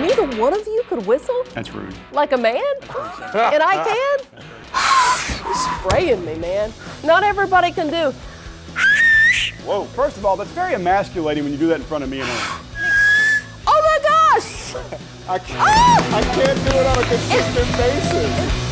Neither one of you could whistle That's rude. like a man? and I can? Spraying me, man. Not everybody can do. Whoa. First of all, that's very emasculating when you do that in front of me and her. Oh my gosh! I can't, I can't do it on a consistent basis.